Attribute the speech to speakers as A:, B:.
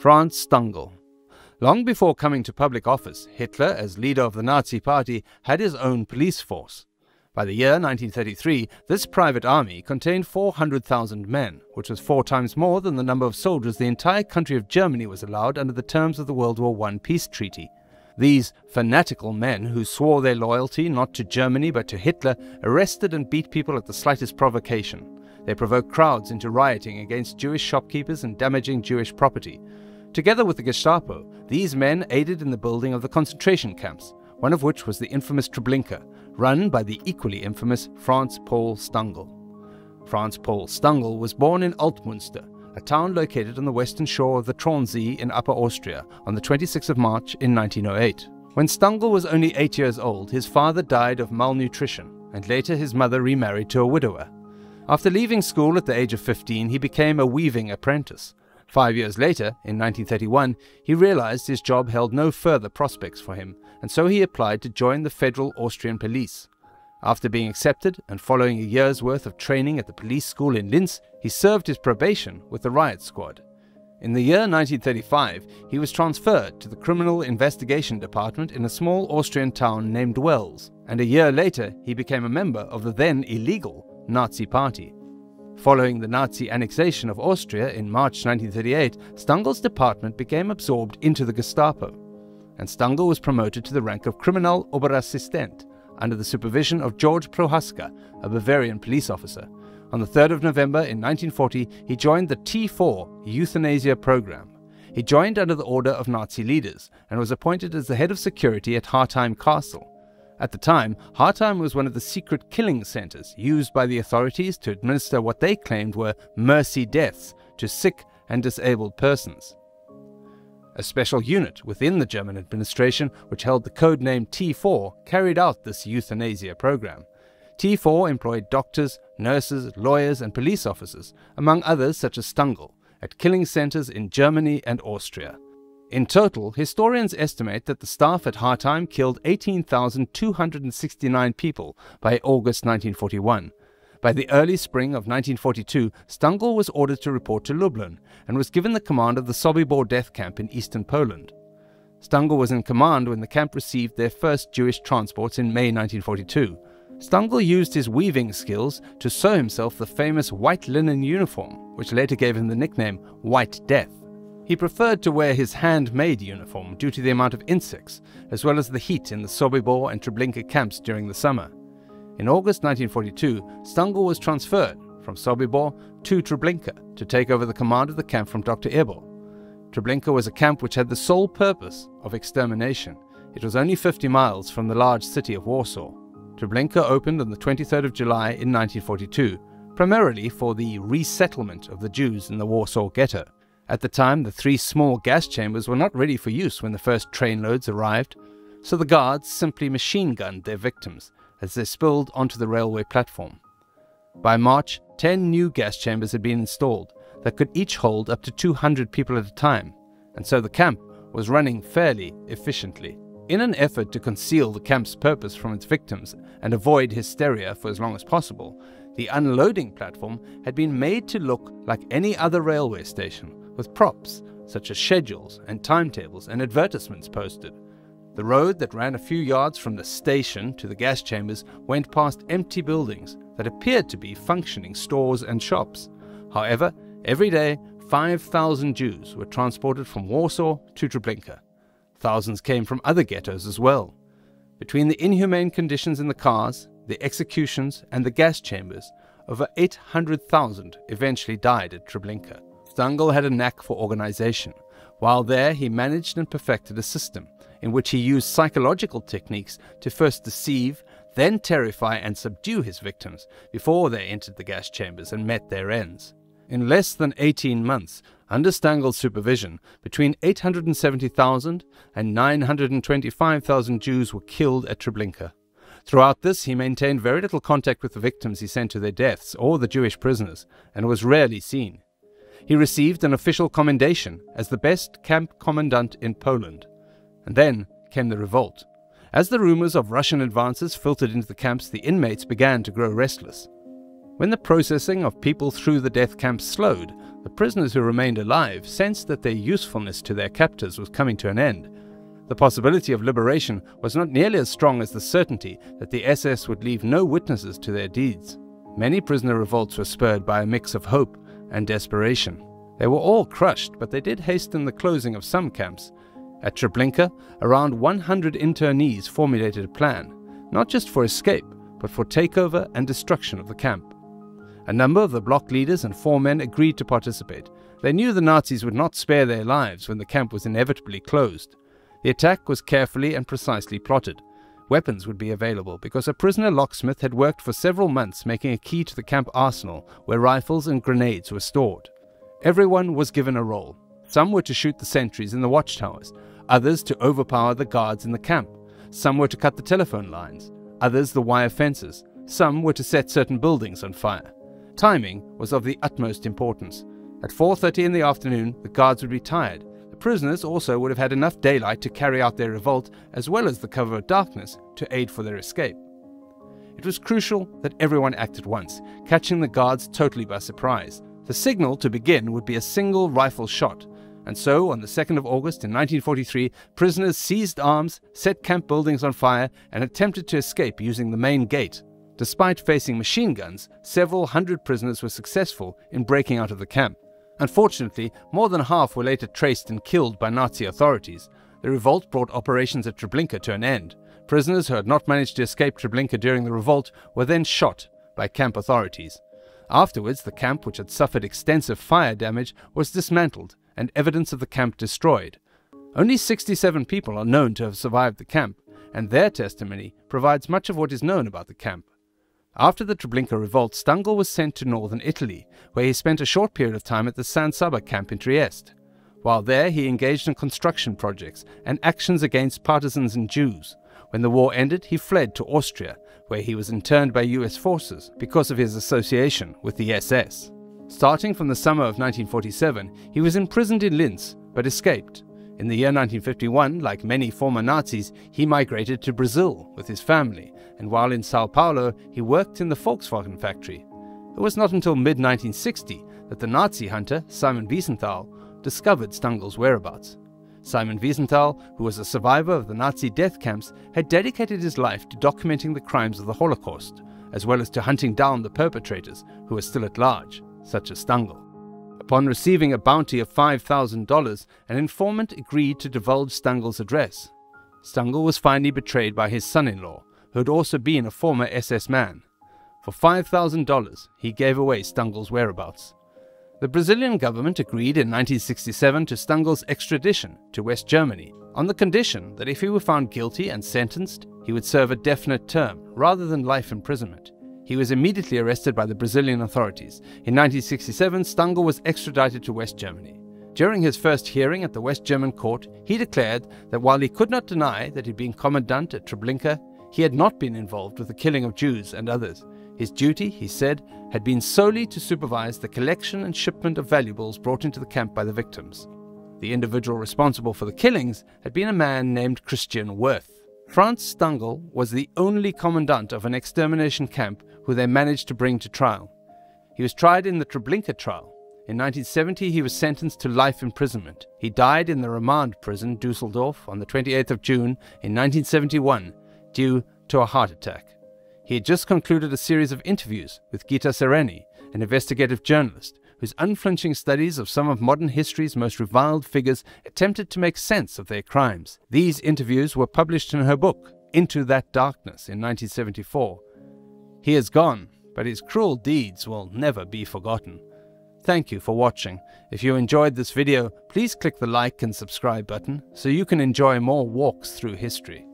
A: Franz Stangl. Long before coming to public office, Hitler, as leader of the Nazi Party, had his own police force. By the year 1933, this private army contained 400,000 men, which was four times more than the number of soldiers the entire country of Germany was allowed under the terms of the World War I peace treaty. These fanatical men, who swore their loyalty not to Germany but to Hitler, arrested and beat people at the slightest provocation. They provoked crowds into rioting against Jewish shopkeepers and damaging Jewish property. Together with the Gestapo, these men aided in the building of the concentration camps, one of which was the infamous Treblinka, run by the equally infamous Franz Paul Stangl. Franz Paul Stangl was born in Altmünster, a town located on the western shore of the Traunsee in Upper Austria, on the 26th of March in 1908. When Stangl was only eight years old, his father died of malnutrition, and later his mother remarried to a widower. After leaving school at the age of 15, he became a weaving apprentice. Five years later, in 1931, he realized his job held no further prospects for him, and so he applied to join the Federal Austrian Police. After being accepted and following a year's worth of training at the police school in Linz, he served his probation with the riot squad. In the year 1935, he was transferred to the Criminal Investigation Department in a small Austrian town named Wels, and a year later he became a member of the then illegal Nazi Party. Following the Nazi annexation of Austria in March 1938, Stangl's department became absorbed into the Gestapo, and Stangl was promoted to the rank of Kriminaloberassistent under the supervision of George Prohaska, a Bavarian police officer. On the 3rd of November in 1940, he joined the T4 euthanasia program. He joined under the order of Nazi leaders and was appointed as the head of security at Hartheim Castle. At the time, Hartheim was one of the secret killing centers used by the authorities to administer what they claimed were mercy deaths to sick and disabled persons. A special unit within the German administration, which held the code name T4, carried out this euthanasia program. T4 employed doctors, nurses, lawyers, and police officers, among others such as Stangl, at killing centers in Germany and Austria. In total, historians estimate that the staff at Hartheim killed 18,269 people by August 1941. By the early spring of 1942, Stangl was ordered to report to Lublin and was given the command of the Sobibor death camp in eastern Poland. Stangl was in command when the camp received their first Jewish transports in May 1942. Stangl used his weaving skills to sew himself the famous white linen uniform, which later gave him the nickname White Death. He preferred to wear his handmade uniform due to the amount of insects, as well as the heat in the Sobibor and Treblinka camps during the summer. In August 1942, Stangl was transferred from Sobibor to Treblinka to take over the command of the camp from Dr. Eberl. Treblinka was a camp which had the sole purpose of extermination. It was only 50 miles from the large city of Warsaw. Treblinka opened on the 23rd of July in 1942, primarily for the resettlement of the Jews in the Warsaw ghetto. At the time, the three small gas chambers were not ready for use when the first trainloads arrived, so the guards simply machine gunned their victims as they spilled onto the railway platform. By March, 10 new gas chambers had been installed that could each hold up to 200 people at a time, and so the camp was running fairly efficiently. In an effort to conceal the camp's purpose from its victims and avoid hysteria for as long as possible, the unloading platform had been made to look like any other railway station with props such as schedules and timetables and advertisements posted. The road that ran a few yards from the station to the gas chambers went past empty buildings that appeared to be functioning stores and shops. However, every day 5,000 Jews were transported from Warsaw to Treblinka. Thousands came from other ghettos as well. Between the inhumane conditions in the cars, the executions, and the gas chambers, over 800,000 eventually died at Treblinka. Stangl had a knack for organization. While there, he managed and perfected a system in which he used psychological techniques to first deceive, then terrify and subdue his victims before they entered the gas chambers and met their ends. In less than 18 months, under Stangl's supervision, between 870,000 and 925,000 Jews were killed at Treblinka. Throughout this, he maintained very little contact with the victims he sent to their deaths or the Jewish prisoners, and was rarely seen. He received an official commendation as the best camp commandant in Poland. And then came the revolt. As the rumors of Russian advances filtered into the camps, the inmates began to grow restless. When the processing of people through the death camps slowed, The prisoners who remained alive sensed that their usefulness to their captors was coming to an end. The possibility of liberation was not nearly as strong as the certainty that the SS would leave no witnesses to their deeds. Many prisoner revolts were spurred by a mix of hope and desperation. They were all crushed, but they did hasten the closing of some camps. At Treblinka, around 100 internees formulated a plan, not just for escape, but for takeover and destruction of the camp. A number of the block leaders and foremen agreed to participate. They knew the Nazis would not spare their lives when the camp was inevitably closed. The attack was carefully and precisely plotted. Weapons would be available because a prisoner locksmith had worked for several months making a key to the camp arsenal where rifles and grenades were stored. Everyone was given a role. Some were to shoot the sentries in the watchtowers, others to overpower the guards in the camp. Some were to cut the telephone lines, others the wire fences. Some were to set certain buildings on fire. Timing was of the utmost importance. At 4:30 in the afternoon, the guards would be tired. Prisoners also would have had enough daylight to carry out their revolt as well as the cover of darkness to aid for their escape. It was crucial that everyone act at once, catching the guards totally by surprise. The signal to begin would be a single rifle shot, and so on the 2nd of August in 1943, prisoners seized arms, set camp buildings on fire, and attempted to escape using the main gate. Despite facing machine guns, several hundred prisoners were successful in breaking out of the camp. Unfortunately, more than half were later traced and killed by Nazi authorities. The revolt brought operations at Treblinka to an end. Prisoners who had not managed to escape Treblinka during the revolt were then shot by camp authorities. Afterwards, the camp, which had suffered extensive fire damage, was dismantled and evidence of the camp destroyed. Only 67 people are known to have survived the camp, and their testimony provides much of what is known about the camp. After the Treblinka revolt, Stangl was sent to northern Italy, where he spent a short period of time at the San Sabba camp in Trieste. While there, he engaged in construction projects and actions against partisans and Jews. When the war ended, he fled to Austria, where he was interned by US forces because of his association with the SS. Starting from the summer of 1947, he was imprisoned in Linz, but escaped. In the year 1951, like many former Nazis, he migrated to Brazil with his family, and while in Sao Paulo, he worked in the Volkswagen factory. It was not until mid 1960 that the Nazi hunter, Simon Wiesenthal, discovered Stangl's whereabouts. Simon Wiesenthal, who was a survivor of the Nazi death camps, had dedicated his life to documenting the crimes of the Holocaust, as well as to hunting down the perpetrators who were still at large, such as Stangl. Upon receiving a bounty of $5,000, an informant agreed to divulge Stangl's address. Stangl was finally betrayed by his son in law, who had also been a former SS man. For $5,000, he gave away Stangl's whereabouts. The Brazilian government agreed in 1967 to Stangl's extradition to West Germany on the condition that if he were found guilty and sentenced, he would serve a definite term rather than life imprisonment. He was immediately arrested by the Brazilian authorities. In 1967, Stangl was extradited to West Germany. During his first hearing at the West German court, he declared that while he could not deny that he'd been commandant at Treblinka, he had not been involved with the killing of Jews and others. His duty, he said, had been solely to supervise the collection and shipment of valuables brought into the camp by the victims. The individual responsible for the killings had been a man named Christian Wirth. Franz Stangl was the only commandant of an extermination camp who they managed to bring to trial. He was tried in the Treblinka trial. In 1970, he was sentenced to life imprisonment. He died in the remand prison, Dusseldorf, on the 28th of June in 1971, due to a heart attack. He had just concluded a series of interviews with Gita Sereny, an investigative journalist whose unflinching studies of some of modern history's most reviled figures attempted to make sense of their crimes. These interviews were published in her book, Into That Darkness, in 1974. He is gone, but his cruel deeds will never be forgotten. Thank you for watching. If you enjoyed this video, please click the like and subscribe button so you can enjoy more walks through history.